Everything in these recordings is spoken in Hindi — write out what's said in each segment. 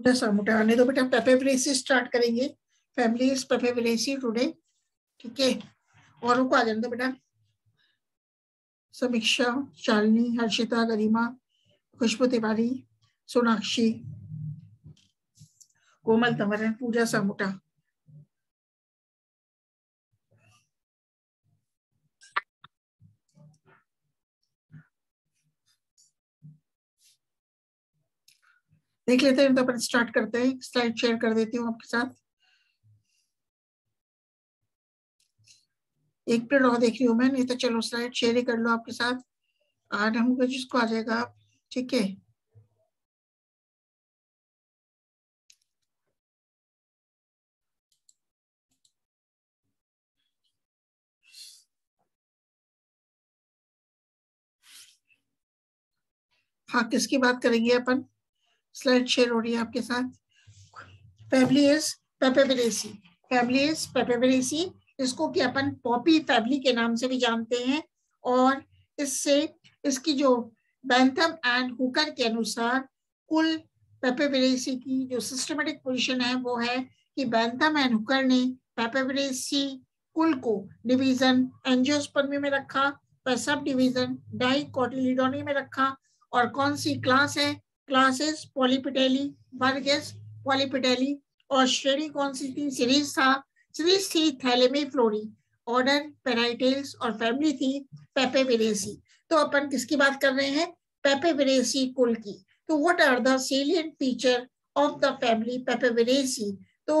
मोटा सा, मोटा आने दो बेटा पेपेबरेसी स्टार्ट करेंगे। फैमिली इज़ पेपेबरेसी टुडे ठीक है? और को आ जाने दो बेटा। समीक्षा शालिनी हर्षिता, गरिमा, खुशबू तिवारी, सोनाक्षी, कोमल तंवर पूजा सामुटा देख लेते हैं तो अपन स्टार्ट करते हैं। स्लाइड शेयर कर देती हूँ आपके साथ। एक पीरियड और देख रही हूँ मैं, नहीं तो चलो स्लाइड शेयर ही कर लो आपके साथ। आठ हमको जिसको आ जाएगा आप ठीक है? हाँ किसकी बात करेंगे अपन? स्लाइड शेयर हो रही है आपके साथ? Family is Papaveraceae family is Papaveraceae इसको कि अपन पॉपी फैमिली के नाम से भी जानते हैं और इससे इसकी जो बैंथम एंड हुकर के अनुसार कुल पेपेबरेसी की जो सिस्टमेटिक पोजीशन है, वो है कि बैंथम एंड हुकर ने पेपेबरेसी कुल को डिवीज़न एंजियोस्पर्मी में रखा पर सब डिवीज़न डाई कोटिलिडोनी में रखा और कौन सी क्लास है? क्लासेस पॉलीपिटेली वर्गेस पॉलीपिटेली और श्रेणी कौन सी थी सीरीज़ था सीरीज़ थी थैलेमी फ्लोरी ऑर्डर पेराइटेल्स और फैमिली थी पेपेविरेसी तो अपन किसकी बात कर रहे हैं? पेपेविरेसी कुल की। तो what are the salient feature of the family Papaveraceae तो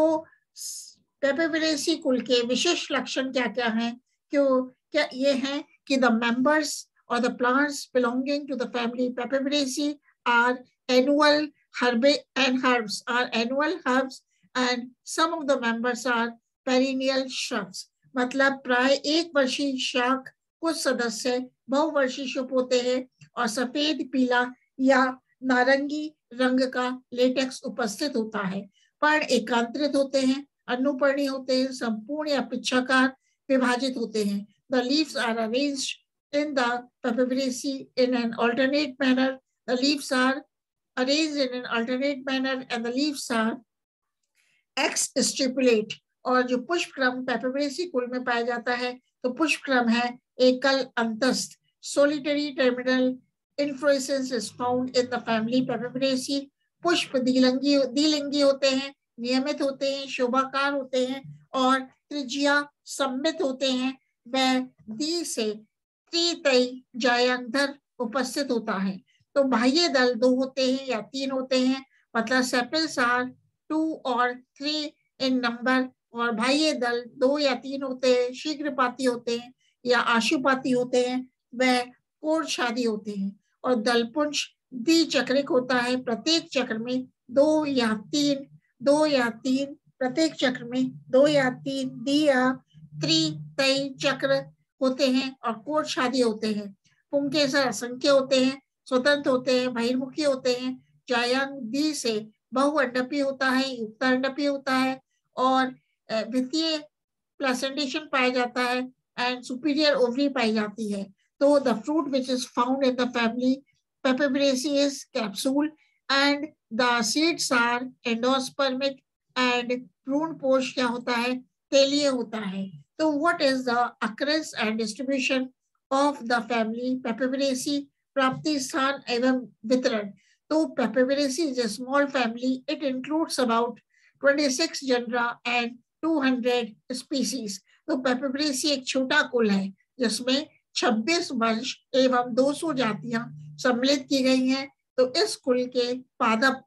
पेपेविरेसी कुल के विशेष लक्षण क्या क्या हैं? क्यों? क्या ये हैं कि the members or the plants belonging to the family Papaveracea are annual herb and herbs, are annual herbs, and some of the members are perennial shrubs. मतलब प्राय एक वर्षीय शाख कुछ सदस्य बहुवर्षीय शुभ होते हैं और सफ़ेद, पीला या नारंगी रंग का लेटेक्स उपस्थित होता है। पण एकांतरित होते हैं, अनुपर्णी होते हैं, संपूर्ण या पिछाकार विभाजित होते हैं। The leaves are arranged in the in an alternate manner the leaves are arranged in an alternate manner and the leaves are X stipulate और जो पुष्प क्रम पेपेबरेसी कुल में पाया जाता है तो पुष्प क्रम है एकल अंतस्थ solitary terminal inflorescence is found in the family पेपेबरेसी पुष्प दिलंगी दिलिंगी होते हैं नियमित होते हैं शोभाकार होते हैं और त्रिज्या सम्मित होते हैं वह दी से त्रितय जायांधर उपस्थित होता है तो बाह्य दल दो होते हैं या तीन होते हैं मतलब सेपल्स आर टू और थ्री इन नंबर और बाह्य दल दो या तीन होते हैं, शीघ्रपाती होते हैं या आशुपाती होते हैं, वह कोर शादी होते हैं। और दलपुंज द्विचक्रिक होता है, प्रत्येक चक्र में दो या तीन, दो या तीन, प्रत्येक चक्र में दो या तीन, दी या त्री तय चक्र होते हैं और कोट शादी होते हैं। पुंके से असंख्य होते हैं स्वतंत्र होते हैं, बहिर्मुखी होते हैं। जायांग दी से बहुअंडपी होता है युक्त अंडपी होता है और वित्तीय प्लेसेंटेशन पाया जाता है एंड सुपीरियर ओवरी पाई जाती है। तो the fruit which is found in the family Papaveraceae is capsule and the seeds are endospermic and भ्रूण पोष क्या होता है? तेलीय होता है। तो what is the occurrence and distribution of the family Papaveraceae प्राप्ति स्थान एवं वितरण तो Papaveraceae is a small family. It includes about 26 genera and 200 species. तो पेपेबरेसी एक छोटा कुल है, जिसमें 26 वंश एवं 200 जातियाँ सम्मिलित की गई हैं तो इस कुल के पादप,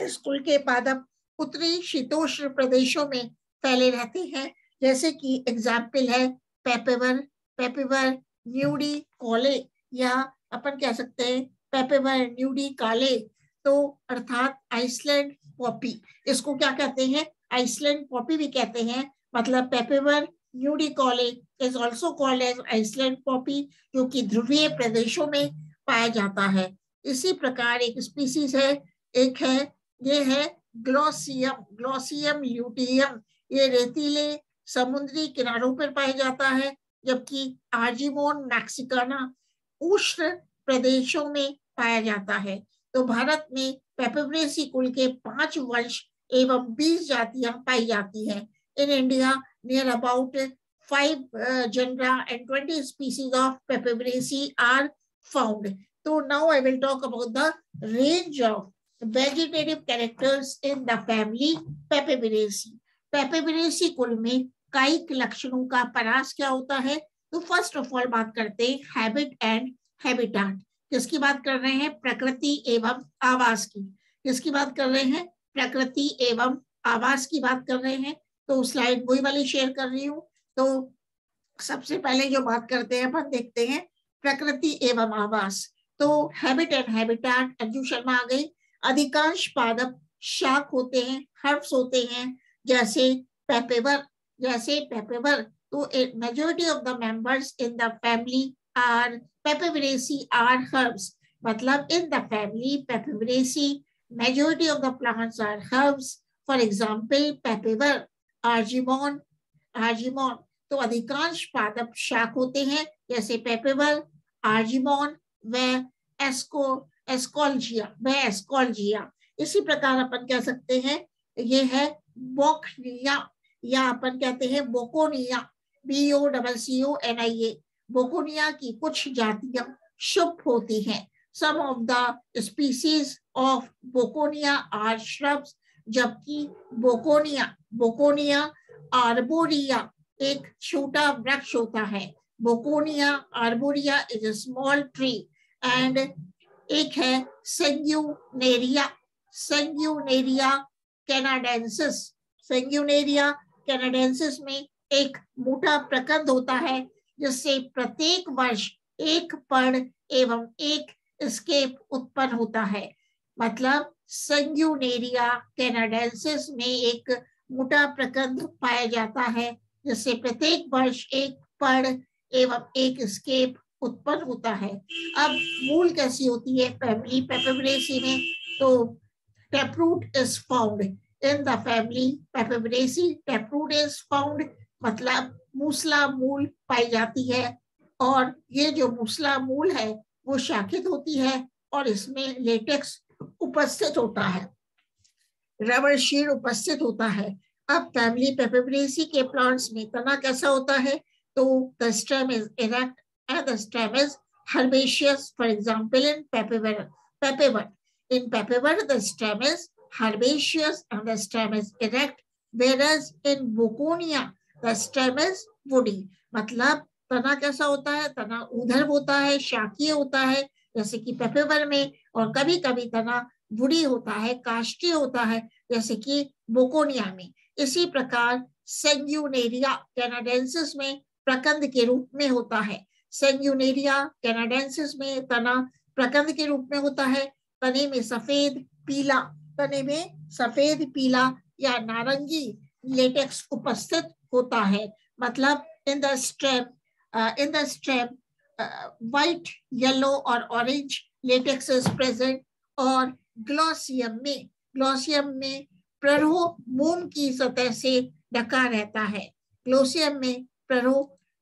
इस कुल के पादप उत्तरी शीतोष्ण प्रदेशों में फैले रहते हैं जैसे कि एग्ज़ाम्पल है पेपेवर पेपेवर न्यूडी कोले या अपन कह सकते हैं पेपेवर न्यूडी काले तो अर्थात आइसलैंड पॉपी इसको क्या कहते हैं? आइसलैंड पॉपी भी कहते हैं मतलब Papaver nudicaule is also called as Iceland poppy जो कि ध्रुवीय प्रदेशों में पाया जाता है। इसी प्रकार एक स्पीसीज है, एक है, ये है ग्लोसियम ग्लोसियम ल्यूटियम ये रेतीले समुद्री किनारों पर पाया जाता है, जबकि आर्जिमोन मैक्सिकाना उष्ण प्रदेशों में पाया जाता है। तो भारत में पेपेब्रेसी कुल के पाँच वंश एवं बीस जातिया पाई जाती है। In India near about five genera and twenty species of Papaveraceae are found तो now I will talk about the range of vegetative characters in the family Papaveraceae Papaveraceae कुल में कायिक लक्षणों का परास क्या होता है? तो फ़र्स्ट ऑफ़ ऑल बात करते हैं हैबिट एंड हैबिटाट किसकी बात कर रहे हैं? प्रकृति एवं आवास की। किसकी बात कर रहे हैं? प्रकृति एवं आवास की बात कर रहे हैं। तो स्लाइड वही वाली शेयर कर रही हूँ। तो सबसे पहले जो बात करते हैं अपन देखते हैं प्रकृति एवं आवास। तो habit and habitat Anju Sharma आ गई। अधिकांश पादप शाक होते हैं, हर्ब्स होते हैं, जैसे पेपेवर जैसे पेपेवर तो majority of the members in the family are Papaveraceae are herbs मतलब in the family Papaveraceae majority of the plants are herbs for example Papaver Argemone Argemone तो अधिकांश पादप शाक होते हैं, जैसे पेपेवर आर्जिमोन व एस्को एस्कोलजिया व एस्कोलजिया इसी प्रकार अपन कह सकते हैं, ये है बोकनिया या अपन कहते हैं Bocconia B O double C O N I A Bocconia की कुछ जातियाँ शुभ होती हैं। Some of the species of Bocconia are shrubs जबकि बोकोनिया बोकोनिया आर्बोरिया एक छोटा वृक्ष होता है। Bocconia arborea is a small tree and एक है Sanguinaria Sanguinaria canadensis Sanguinaria canadensis में एक मोटा प्रकंद होता है, जिससे प्रत्येक वर्ष एक पर्ण एवं एक स्केप उत्पन्न होता है। मतलब संग्यूनेरिया कैनाडेंसिस में एक मोटा प्रकंद पाया जाता है, जिससे प्रत्येक वर्ष एक पर्ण एवं एक स्केप उत्पन्न होता है। अब मूल कैसी होती है? फैमिली पेपेब्रेसी में तो taproot is found in the family Papaveraceae taproot is found मतलब मूसला मूल पाई जाती है और ये जो मूसला मूल है, वो शाखित होती है और इसमें लेटेक्स उपस्थित होता है। रबर शीर उपस्थित होता है। अब फैमिली पेपेब्रेसी के प्लांट्स में तना कैसा होता है? तो the stem is erect and the stem is herbaceous for example in Papaver Papaver in Papaver the stem is herbaceous and the stem is erect whereas in Bocconia stem is woody. मतलब तना कैसा होता है? तना उधर होता है, शाकीय होता है, जैसे कि पेपेवर में, और कभी कभी तना बुड़ी होता है काष्टीय होता है, जैसे कि बोकोनिया में। इसी प्रकार सेंग्यूनेरिया कैनाडेंसिस में प्रकंद के रूप में होता है। सेंग्यूनेरिया कैनाडेंसिस में तना प्रकंद के रूप में होता है। तने में सफ़ेद, पीला, तने में सफ़ेद, पीला या नारंगी लेटेक्स उपस्थित होता है। मतलब in the stem in the stem white yellow और ऑरेंज लेटेक्स इज़ प्रेजेंट और ग्लोसियम में ग्लोसियम में प्ररो मोम की सतह से ढका रहता है। ग्लोसियम में प्ररो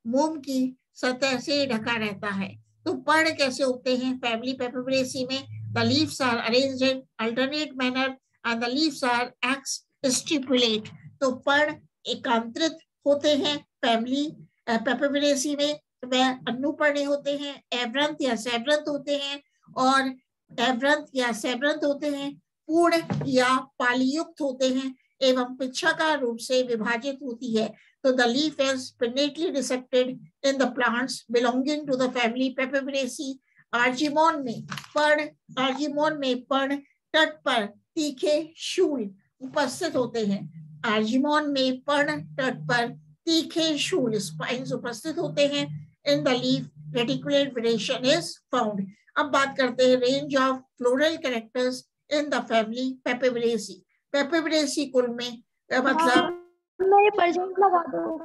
मोम की सतह से ढका रहता है। तो पर्ण कैसे उगते हैं? फैमिली पेपरेसी में the leaves are arranged in alternate manner and the leaves are exstipulate तो पर्ण एकांतरित होते हैं फैमिली पेपरेसी में, वह अनुपर्णी होते हैं एवरंत या सेवरंत होते हैं, और एवरंत या सेवरंत होते हैं, पूर्ण या पालीयुक्त होते हैं, एवं पिच्छाकार रूप से विभाजित होती है। तो the leaf is pinnately dissected in the plants belonging to the family Papaveraceae Argemone में पर्ण आर्जिमोन में पर्ण, तट पर तीखे शूल उपस्थित होते हैं। आर्जिमोन में पर्ण तट पर तीखे शूल स्पाइन्स उपस्थित होते हैं। In the leaf reticulate venation is found अब बात करते हैं range of floral characters in the family Papaveraceae Papaveraceae कुल में मतलब मेरे परसेंट लगा दो।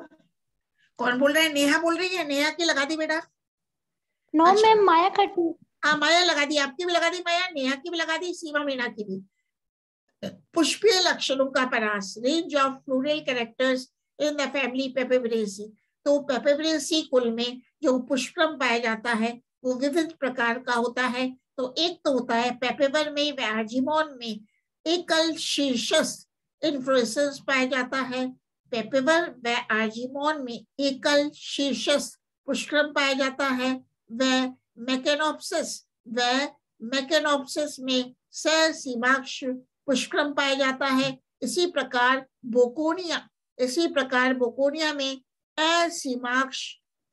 कौन बोल रहे हैं? नेहा बोल रही है? नेहा की लगा दी बेटा। नो अच्छा। मैम माया खट्टी हाँ माया लगा दी। आपकी भी लगा दी माया? नेहा की भी लगा दी? सीमा मीना की भी। पुष्पीय लक्षणों का परास range of floral characters in the family Papaveraceae तो पेपेब्रेसी कुल में जो पुष्पम पाया जाता है, वो विविध प्रकार का होता है। तो एक तो होता है पेपेबर में व आर्जिमोन में, एकल शीर्षस इन्फ्लोएसेंस पाया जाता है। पेपेबर व आर्जिमोन में एकल शीर्षस पुष्क्रम पाया जाता है। व मैकेनोप्सिस व मैकेनोप्सिस में सह सीमाक्ष पुष्क्रम पाया जाता है। इसी प्रकार बोकोनिया, इसी प्रकार बोकोनिया में असीमाक्ष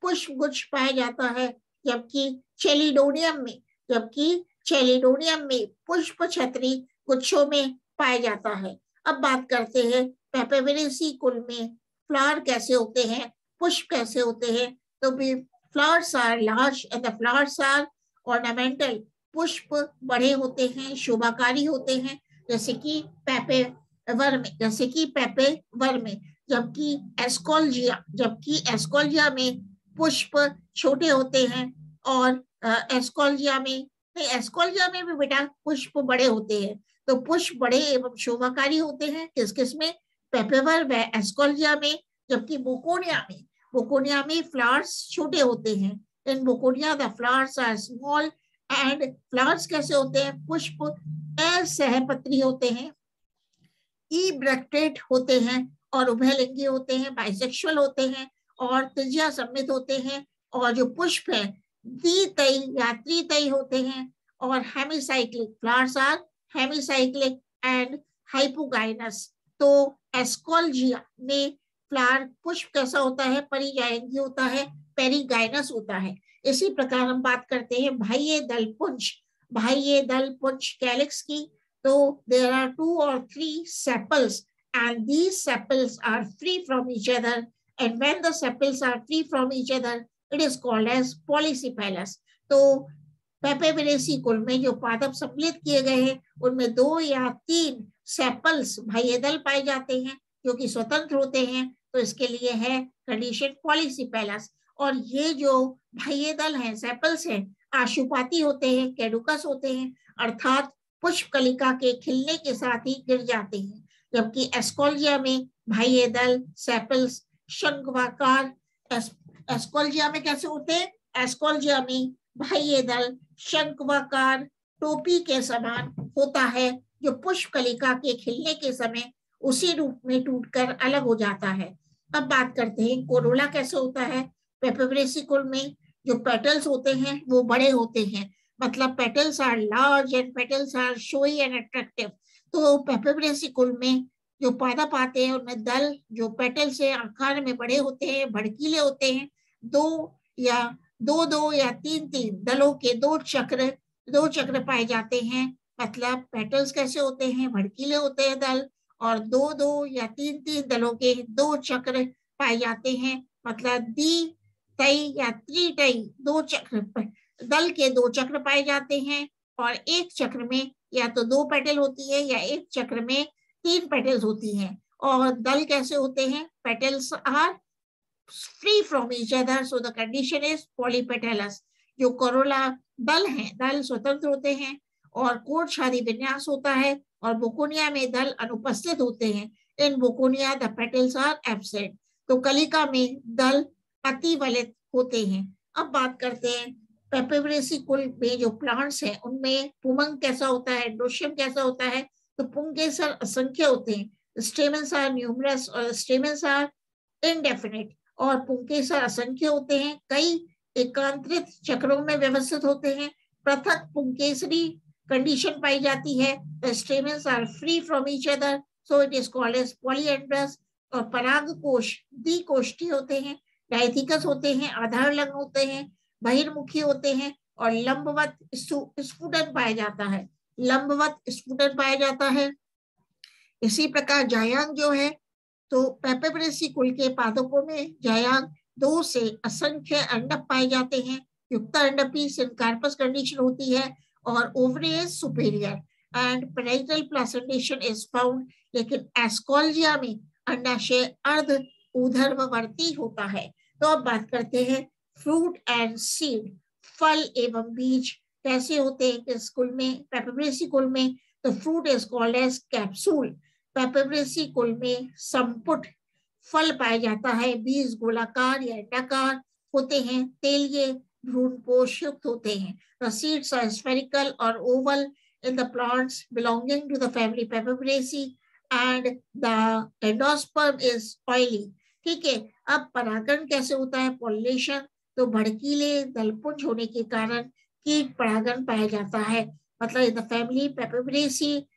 पुष्प गुच्छ पाया जाता है, जबकि चेलिडोनियम में, जबकि चेलिडोनियम में पुष्प छतरी गुच्छों में पाया जाता है। अब बात करते हैं पेपेवेरेसी कुल में फ्लावर कैसे होते हैं, पुष्प कैसे होते हैं। तो भी flowers are large and the flowers are ornamental, पुष्प बड़े होते हैं, शोभाकारी होते हैं जैसे कि पेपे वर में, जैसे कि पेपे वर में, जबकि एस्कोलजिया जबकि एस्कोलजिया में पुष्प छोटे होते हैं और एस्कोलजिया में, नहीं एस्कोलजिया में भी बेटा पुष्प बड़े होते हैं। तो पुष्प बड़े एवं शोभाकारी होते हैं। किस किसमें? पेपेवर व एस्कोलजिया में, जबकि बोकोनिया में। बोकोनिया में फ्लावर्स छोटे होते हैं। In Bocconia the flowers are small and flowers कैसे होते हैं? पुष्प असहपत्री होते हैं, ई ब्रैक्टेट होते हैं और उभयलिंगी होते हैं बाइसेक्सुअल होते हैं और त्रिज्या सम्मित होते हैं और जो पुष्प है द्वितई या त्रितई होते हैं और hemicyclic flowers are hemicyclic and hypogynous तो एस्कोलजिया में फ्लावर पुष्प कैसा होता है? परिजायंगी होता है पेरीगाइनस होता है। इसी प्रकार हम बात करते हैं भाइये दल भाइये दल पुंज कैलिक्स की तो देर आर टू और three sepals and these sepals are free from each other. And when the sepals are free from each other, it is called as polycephalus. तो पेपेविरेसी कुल में जो पादप सम्मिलित किए गए हैं उनमें दो या तीन सेपल्स भाइयदल पाए जाते हैं जो कि स्वतंत्र होते हैं तो इसके लिए है कंडीशन पॉलिसिपेलस और ये जो भाइयदल हैं सेपल्स हैं आशुपाती होते हैं, कैडुकस होते हैं, अर्थात पुष्प कलिका के खिलने के साथ ही गिर जाते हैं। जबकि एस्कोलजिया में भाई दल सेपल्स, शंखवाकार एस्कोलजिया में कैसे होते हैं? एस्कोलजिया में भाई दल शंखवाकार, टोपी के समान होता है, जो पुष्प कलिका के खिलने के समय उसी रूप में टूटकर अलग हो जाता है। अब बात करते हैं, कोरोला कैसे होता है? पेपेब्रेसी कुल में जो पेटल्स होते हैं, वो बड़े होते हैं। मतलब petals are large and petals are showy and attractive तो पेपेब्रेसी कुल में जो पैदा पाते हैं, उनमें दल जो पेटल से आकार में बड़े होते हैं, भड़कीले होते हैं। दो या, दो दो या तीन तीन दलों के दो चक्र दो चक्र पाए जाते हैं। मतलब पेटल्स कैसे होते हैं? भड़कीले होते हैं दल। और दो दो या तीन तीन दलों के दो चक्र पाए जाते हैं। मतलब दी तई या त्रिटई दो चक्र दल के दो चक्र पाए जाते हैं और एक चक्र में या तो दो पेटल होती है या एक चक्र में तीन पेटल्स होती हैं। और दल कैसे होते हैं? Petals are free from each other so the condition is polypetalous जो कोरोला दल हैं, दल स्वतंत्र होते हैं और कोट शादी विन्यास होता है और बोकोनिया में दल अनुपस्थित होते हैं। In Bocconia the petals are absent तो कलिका में दल अति वलित होते हैं। अब बात करते हैं पेपेवरेसी कुल में जो प्लांट्स हैं, उनमें पुमंग कैसा होता है, डोशियम कैसा होता है? तो पुंकेसर असंख्य होते हैं, स्टेमन्स आर न्यूमरस और स्टेमन्स आर इनडेफिनेट और पुंकेसर असंख्य होते हैं, कई एकांतरित चक्रों में व्यवस्थित होते हैं। पृथक पुंकेसरी कंडीशन पाई जाती है the stamens are free from each other so it is called as polyandrous और पराग कोश द्विकोष्ठी होते हैं। डायथिकस होते हैं आधार लंग होते हैं, बहिर्मुखी होते हैं और लंबवत स्फुटन पाया जाता है। लंबवत स्फुटन पाया जाता है। इसी प्रकार जायांग जो है तो पेपेब्रेसी कुल के पादपों में जायांग दो से असंख्य अंडप पाए जाते हैं। युक्त अंडपी सिंकारपस कंडीशन होती है और ovary is superior and parietal placentation is found लेकिन एस्कोलजिया में अंडाशय अर्ध ऊर्ध्ववर्ती होता है। तो अब बात करते हैं फ्रूट एंड सीड फल एवं बीज कैसे होते हैं, किस कुल में पेपेब्रेसी कुल में? तो fruit is called as capsule Papaveraceae कुल में संपुट, फल पाया जाता है, बीज गोलाकार या अंडाकार होते हैं तेलिए भ्रूणपोष युक्त होते हैं। The seeds are spherical or oval in the plants belonging to the family Pepperberaceae and the endosperm is oily. ठीक है, अब परागण कैसे होता है? पॉलिनेशन तो भड़कीले दलपुंज होने के कारण कीट परागण पाया जाता है। मतलब in the family Papaveraceae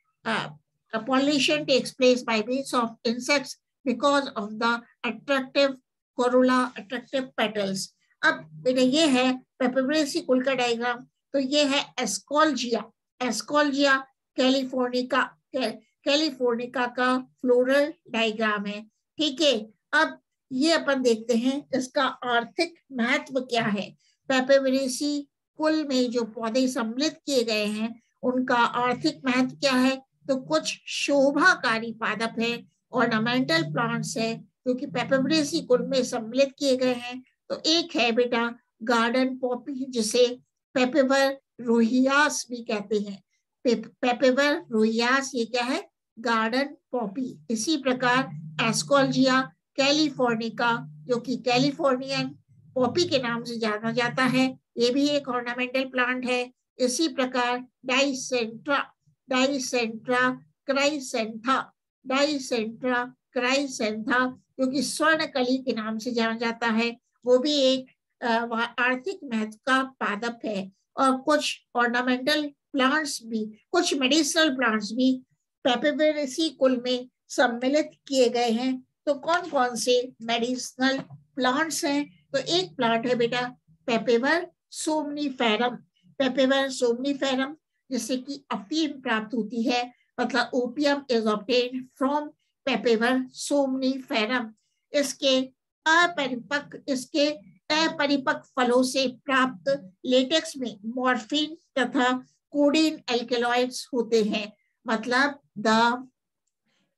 pollination takes place by means of insects because of the attractive corolla, attractive petals. अब बेटा ये है पेपरेसी कुल का डायग्राम तो ये है एस्कोलजिया एस्कोलजिया कैलिफोर्निका कैलिफोर्निका का फ्लोरल डायग्राम है। ठीक है अब ये अपन देखते हैं इसका आर्थिक महत्व क्या है। पेपेवरेसी कुल में जो पौधे सम्मिलित किए गए हैं उनका आर्थिक महत्व क्या है? तो कुछ शोभाकारी पादप है ऑर्नामेंटल प्लांट्स है क्योंकि पेपेवरेसी कुल में सम्मिलित किए गए हैं। तो एक है बेटा गार्डन पॉपी जिसे पेपेवर रोहियास भी कहते हैं। पे, पेपेवर रोहियास ये क्या है? गार्डन पॉपी इसी प्रकार एस्कोलजिया कैलिफोर्निका, जो कि कैलिफोर्नियन पॉपी के नाम से जाना जाता है, ये भी एक ऑर्नामेंटल प्लांट है। इसी प्रकार डाइसेंट्रा डाइसेंट्रा क्राइसेंथा डाइसेंट्रा क्राइसेंथा जो कि स्वर्ण कली के नाम से जाना जाता है, वो भी एक आर्थिक महत्व का पादप है। और कुछ ऑर्नामेंटल प्लांट्स भी, कुछ मेडिसिनल प्लांट्स भी पेपेबेरेसी कुल में सम्मिलित किए गए हैं। तो कौन कौन से मेडिसिनल प्लांट्स हैं? तो एक प्लांट है बेटा पेपेवर सोमनीफेरम पेपेवर सोमनीफेरम जिससे कि अफीम प्राप्त होती है मतलब opium is obtain from Papaver somniferum इसके अपरिपक्व इसके अपरिपक्व फलों से प्राप्त लेटेक्स में मॉर्फिन तथा कोडिन एल्केलॉइड्स होते हैं। मतलब the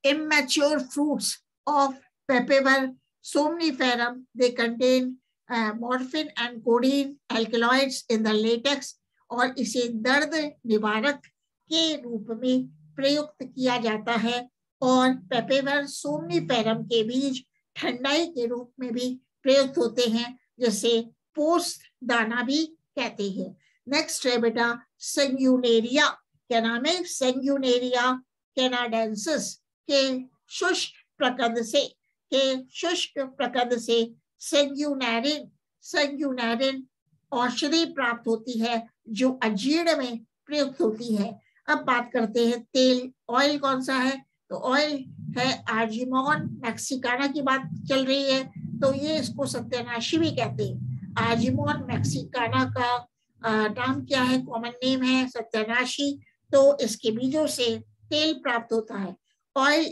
immature fruits of papaver somniferum they contain uh, morphine and codeine alkaloids in the latex और इसे दर्द निवारक के रूप में प्रयुक्त किया जाता है और पेपेवर सोमनीफेरम के बीज ठंडाई के रूप में भी प्रयुक्त होते हैं जिसे पोस्ट दाना भी कहते हैं। नेक्स्ट है बेटा सेंग्यूनेरिया क्या नाम है? सेंग्यूनेरिया कैनाडेंसिस के शुष्क प्रकंद से के शुष्क प्रकंद से सेंग्यूनैरिन सेंग्यूनैरिन औषधि प्राप्त होती है, जो अजीर्ण में प्रयुक्त होती है। अब बात करते हैं, तेल ऑयल कौन सा है? तो ऑयल है आर्जिमोन मैक्सिकाना की बात चल रही है तो ये इसको सत्यानाशी भी कहते हैं। आर्जिमोन मैक्सिकाना का नाम क्या है? कॉमन नेम है, सत्यानाशी। तो इसके बीजों से तेल प्राप्त होता है। Oil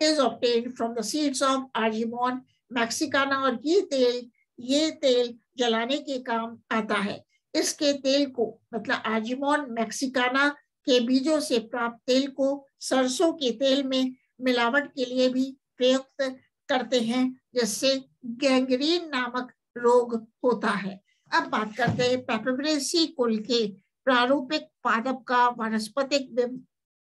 is obtain from the seeds of Argemone mexicana और ये तेल ये तेल जलाने के काम आता है। इसके तेल को मतलब आर्जिमोन मैक्सिकाना के बीजों से प्राप्त तेल को सरसों के तेल में मिलावट के लिए भी प्रयुक्त करते हैं, जिससे गैंग्रीन नामक रोग होता है। अब बात करते हैं पेपेब्रेसी कुल के प्रारूपिक, पादप का वनस्पतिक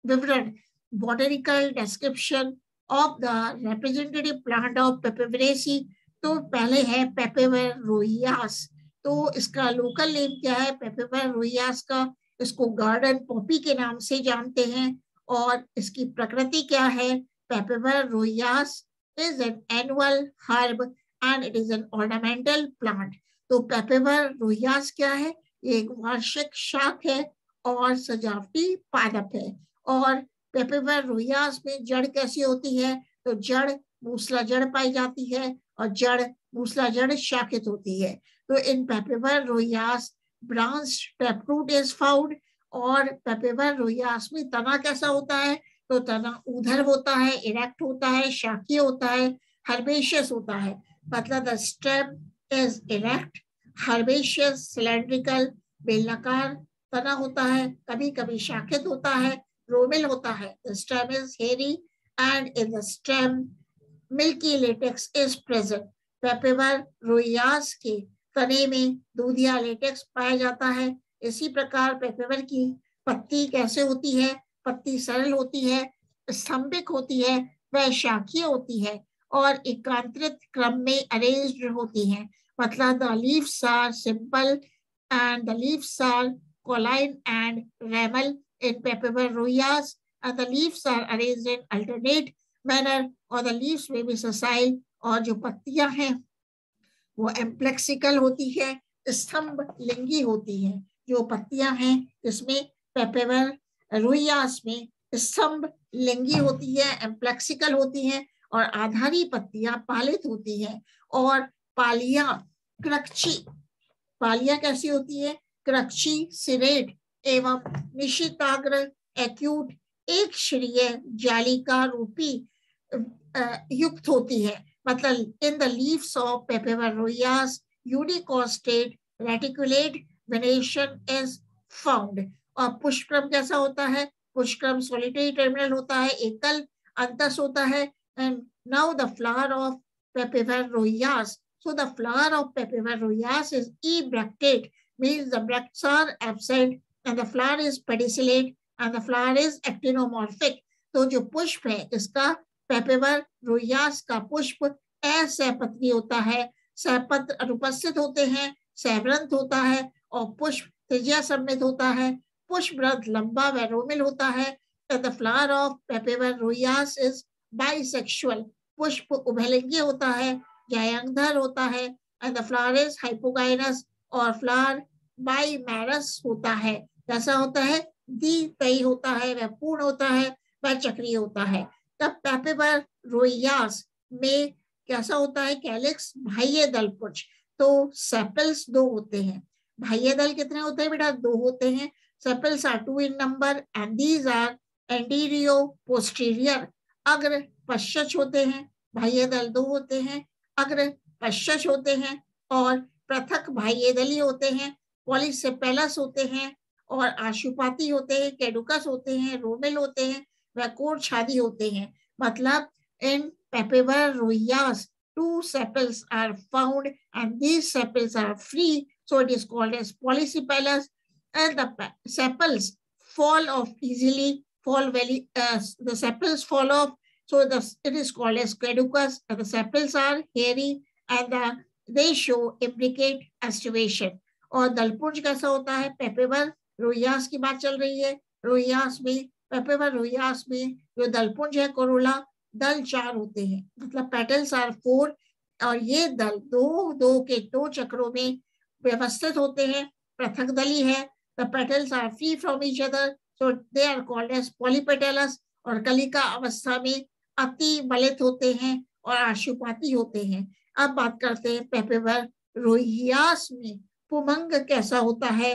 विवरण। Botanical description of the representative plant of Papaveraceae तो पहले है पेपेवर रोहियास तो इसका लोकल नेम क्या है? पेपेवर रोहियास का इसको गार्डन पॉपी के नाम से जानते हैं और इसकी प्रकृति क्या है? Papaver rhoeas is an annual herb and it is an ornamental plant तो पेपेवर रोहियास क्या है? ये एक वार्षिक शाख है और सजावटी पादप है और पेपेवर रोहियास में जड़ कैसी होती है? तो जड़ मूसला जड़ पाई जाती है और जड़ मूसला जड़ शाखित होती है। तो in Papaver rhoeas branch taproot is found और पेपेवर रोहियास में तना कैसा होता है? तो तना उधर होता है, इरेक्ट होता है, शाखीय होता है, हर्बेशियस होता है। मतलब the stem is erect herbaceous cylindrical बेलनाकार तना होता है कभी कभी शाखित होता है रोमिल होता है। The stem is hairy and in the stem milky latex is present Papaver rhoeas के तने में दूधिया लेटेक्स पाया जाता है। इसी प्रकार पेपेवर की पत्ती कैसे होती है? पत्ती सरल होती है, स्तंभिक होती है वह शाखीय होती है और एकांतरित क्रम में अरेंज्ड होती है। मतलब the leaves are simple and the leaves are colline and ramal in papaver royas, and the leaves are arranged in alternate manner, or the leaves may be sessile और जो पत्तियाँ हैं वो एम्प्लेक्सिकल होती है स्तंभ लिंगी होती है जो पत्तियाँ हैं इसमें पेपेवर रोहियास में स्तंभ लिंगी होती है एम्प्लेक्सिकल होती है और आधारी पत्तियाँ पालित होती है और पालिया क्रक्षी पालिया कैसी होती है क्रक्षी सिरेट एवं निशिताग्र एक्यूट एक श्रीय जालिका रूपी युक्त होती है। मतलब in the leaves of Papaver rhoeas unicostate reticulate venation is found और पुष्पक्रम कैसा होता है? पुष्पक्रम सोलिटरी टर्मिनल होता है, एकल अंतस होता है। And now the flower of Papaver rhoeas so the flower of Pepiverroias is e-bractate, means the bracts are absent and the flower is pedicellate and the flower is actinomorphic. तो जो पुष्प है, इसका पेपेवर रोयास का पुष्प असहपत्री होता है। सहपत्र अनुपस्थित होते हैं सहव्रंत होता है, और पुष्प त्रिज्या सम्मित होता है। पुष्प व्रंत लंबा व रोमिल होता है the flower of Papaver rhoeas is bisexual पुष्प उभयलिंगी होता है जयांगधर होता है and the flower is hypogynous और फ्लावर बाईमैरस होता है। कैसा होता है, दी तई होता है, वह पूर्ण होता है, वह चक्रीय होता है। तब पेपेबर रोयास में कैसा होता है कैलिक्स भाइये दल पुच तो सेपल्स दो होते हैं। भाइये दल कितने होते हैं बेटा? दो होते हैं। Sepals are two in number and these are anterior posterior अग्र पश्च होते हैं भाइये दल दो होते हैं। अग्र पश्च होते हैं और पृथक भाइये दली होते हैं। पॉलिसेपेलस होते हैं। और आशुपाती होते हैं कैडुकस होते हैं रोमेल होते हैं वैकोर छादी होते हैं। मतलब in Papaver rhoeas two sepals are found and these sepals are free so it is called as polysepalous and the sepals fall off easily fall very the sepals fall off so the it is called as caducus. And the sepals are hairy and the, they show implicate aestivation or dalpunj kaisa hota hai rhoeas की बात चल रही है। रोहियास में पेपेवर रोहियास में जो दलपुंज है कोरोला, दल चार होते हैं। मतलब पेटल्स आर फोर और ये दल दो दो के दो चक्रों में व्यवस्थित होते हैं। पृथक दली है the petals are free from each other so they are called as polypetalous और कलिका अवस्था में अति बलित होते हैं और आशुपाती होते हैं। अब बात करते हैं पेपेवर रोहियास में, पुमंग कैसा होता है?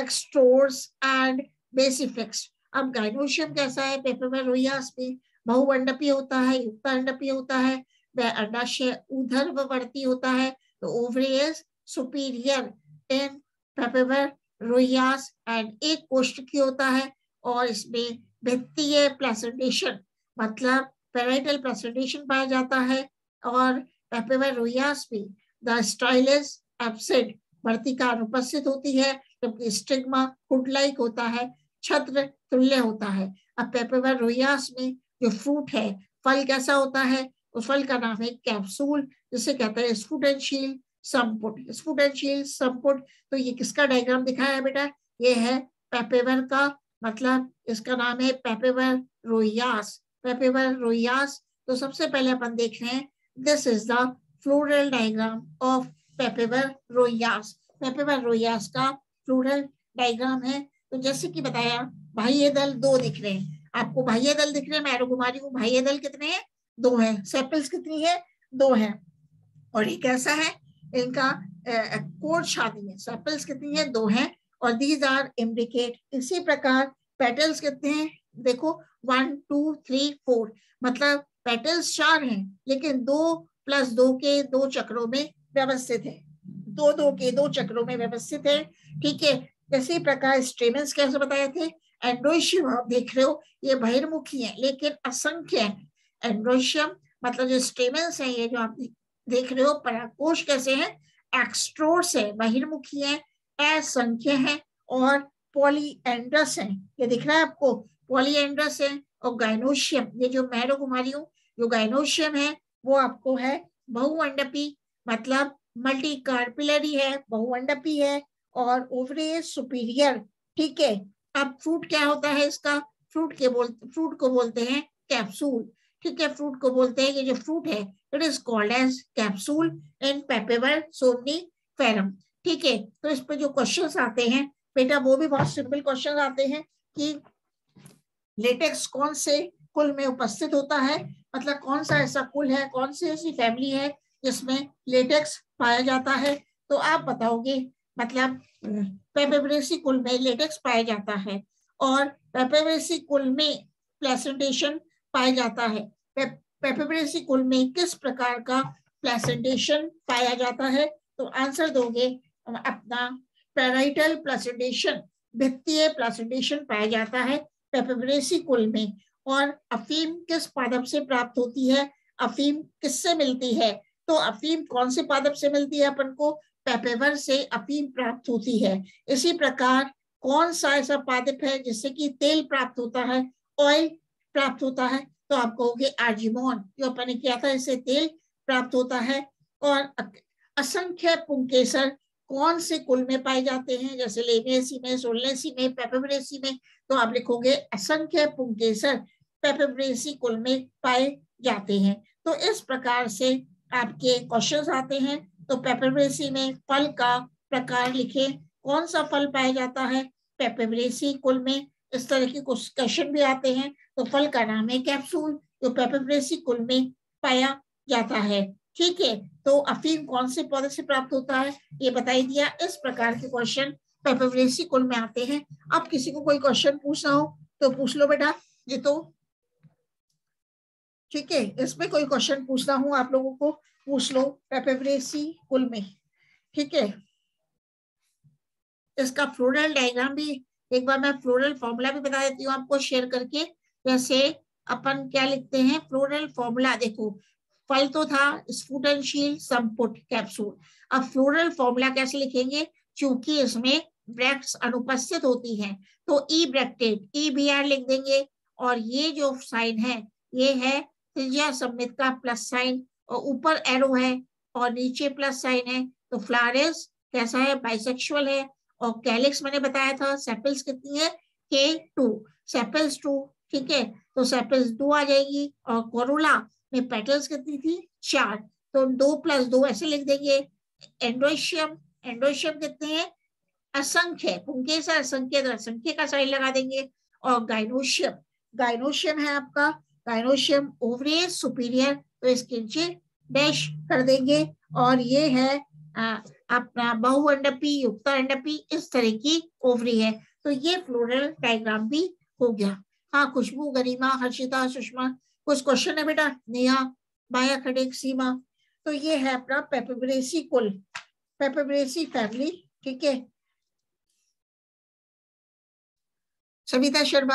extors and basifix अब गाइनोशियम कैसा है? पेपर में रोहियास में बहुवंडपी होता है युक्त अंडपी होता है। वह अंडाशय ऊर्ध्ववर्ती होता है। तो ovary is superior in Papaver rhoeas and एक कोष्ठ की होता है और इसमें भित्तीय प्लेसेंटेशन मतलब पेराइटल प्लेसेंटेशन पाया जाता है और पेपेवर रोहियास में द स्टाइलिस एब्सेंट वर्तिका अनुपस्थित होती है। जबकि स्टिग्मा हुड होता है, छत्र तुल्य होता है। अब पेपेवर रोहियास में जो फ्रूट है, फल कैसा होता है? उस फल का नाम है कैप्सूल जिसे कहते हैं स्फुटनशील संपुट स्फुटनशील संपुट तो ये किसका डायग्राम दिखाया है बेटा? ये है पेपेवर का मतलब इसका नाम है पेपेवर रोयास पेपेवर रोयास तो सबसे पहले अपन देख रहे हैं this is the floral diagram of Papaver rhoeas Papaver rhoeas का फ्लोरल डायग्राम है। तो जैसे कि बताया, बाह्य दल दो दिख रहे हैं। आपको बाह्य दल दिख रहे हैं, मैं रही हूँ। बाह्य दल कितने हैं? दो है। सेपल्स कितनी है? दो है। और ये कैसा है, इनका कोड शादी है। सेपल्स कितनी है? दो है। और दीज आर इम्बिकेट इसी प्रकार पेटल्स कितने हैं? देखो वन टू थ्री फोर मतलब पेटल्स चार हैं, लेकिन दो प्लस दो के दो चक्रों में व्यवस्थित है। दो दो के दो चक्रों में व्यवस्थित है। ठीक है? इसी प्रकार स्ट्रेमेंस कैसे बताए थे? एंड्रोशियम आप देख रहे हो, ये बहिर्मुखी है, लेकिन असंख्य है। एंड्रोशियम मतलब जो स्टेमेंस है, ये जो आप देख रहे हो पराकोश कैसे है? एक्सट्रोस है, बहिर्मुखी है, असंख्य है और पॉलीएंड्रस है। ये दिख रहा है आपको? पॉलीएंड्रस है और गाइनोशियम, ये जो मैं घुमा रही हूँ, जो गाइनोशियम है, वो आपको है बहुअंडपी मतलब मल्टी कार्पिलरी है बहुअंडपी है और ओवरे सुपीरियर ठीक है? अब फ्रूट क्या होता है इसका? फ्रूट के बोल फ्रूट को बोलते हैं कैप्सूल ठीक है? फ्रूट को बोलते हैं ये जो फ्रूट है it is called as capsule in Papaver somniferum ठीक है? तो इस पर जो क्वेश्चंस आते हैं, बेटा वो भी बहुत सिंपल क्वेश्चन आते हैं कि लेटेक्स कौन से कुल में उपस्थित होता है? मतलब कौन सा ऐसा कुल है? कौन सी ऐसी फैमिली है जिसमें लेटेक्स पाया जाता है तो आप बताओगे मतलब पेपेब्रेसी कुल में लेटेक्स पाया जाता है और पेपेब्रेसी कुल में प्लेसेंटेशन पाया जाता है। पेपेब्रेसी कुल में किस प्रकार का प्लेसेंटेशन पाया जाता है? तो आंसर दोगे, अपना पेराइटल प्लेसेंटेशन भित्तीय प्लेसेंटेशन पाया जाता है पेपेब्रेसी कुल में और अफीम किस पादप से प्राप्त होती है? अफीम किससे मिलती है? तो अफीम कौन से पादप से मिलती है अपन को? पेपेवर से अफीम प्राप्त होती है। इसी प्रकार कौन सा ऐसा पादप है जिससे कि तेल प्राप्त होता है ऑयल प्राप्त होता है? तो आप कहोगे आर्जिमोन जो अपन ने किया था, इससे तेल प्राप्त होता है। और असंख्य पुंकेसर कौन से कुल में पाए जाते हैं? जैसे लेनेसी में सोलनेसी में पेपेब्रेसी में तो आप लिखोगे असंख्य पुंकेसर पेपेब्रेसी कुल में पाए जाते हैं। तो इस प्रकार से आपके क्वेश्चंस आते हैं तो पेपरब्रेसी में फल का प्रकार लिखे, कौन सा फल पाया जाता है? पेपरब्रेसी कुल में इस तरह के कुछ क्वेश्चन भी आते हैं तो फल का नाम है कैप्सूल जो पेपरब्रेसी कुल में पाया जाता है। ठीक है तो अफीम कौन से पौधे से प्राप्त होता है? ये बताई दिया, इस प्रकार के क्वेश्चन पेपरब्रेसी कुल में आते हैं। अब किसी को कोई क्वेश्चन पूछना हो तो पूछ लो बेटा, ये तो ठीक है, इसमें कोई क्वेश्चन पूछना हो आप लोगों को, पूछ लो पेपेब्रेसी कुल में, ठीक है? इसका फ्लोरल डायग्राम भी, एक बार मैं फ्लोरल फॉर्मूला भी बता देती हूँ आपको शेयर करके, जैसे अपन क्या लिखते हैं फ्लोरल फॉर्मूला देखो, फल तो था, स्फुटनशील, संपुट कैप्सूल अब फ्लोरल फॉर्मूला कैसे लिखेंगे? क्योंकि इसमें ब्रैक्ट्स अनुपस्थित होती हैं तो ई ब्रैक्टेड ई बी आर लिख देंगे, और ये जो साइन है, ये है त्रिज्या सम्मित का प्लस साइन और ऊपर एरो है और नीचे प्लस साइन है। तो फ्लारेस कैसा है? बाइसेक्सुअल है। और कैलिक्स मैंने बताया था सेपल्स कितनी है? के टू सेपल्स टू ठीक है? तो सेपल्स दो आ जाएगी और कोरोला में पेटल्स कितनी थी? चार। तो दो प्लस दो ऐसे लिख देंगे। एंड्रोशियम एंड्रोशियम कितने हैं? असंख्य। पुंकेश असंख्य तो असंख्य का साइन लगा देंगे। और गाइनोशियम गाइनोशियम है आपका। गाइनोशियम ओवरेज सुपीरियर तो इसके नीचे डैश कर देंगे। और ये है आ, अपना बहुअंडपी युक्त अंडपी इस तरह की ओवरी है। तो ये फ्लोरल डायग्राम भी हो गया। हाँ खुशबू गरिमा हर्षिता सुषमा कुछ क्वेश्चन है बेटा? नेहा माया खड़ेक सीमा। तो ये है अपना पेपब्रेसी कुल। पेपब्रेसी फैमिली ठीक है? सविता शर्मा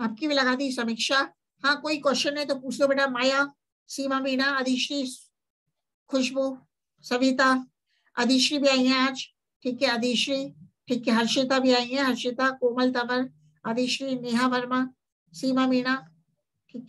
आपकी भी लगा दी समीक्षा। हाँ कोई क्वेश्चन है तो पूछ लो बेटा, माया, सीमा मीना अधिश्री खुशबू, सविता अधिश्री भी आई है आज। ठीक है अधिश्री ठीक है, हर्षिता भी आई है, हर्षिता, कोमल तंवर अधिश्री नेहा वर्मा, सीमा मीना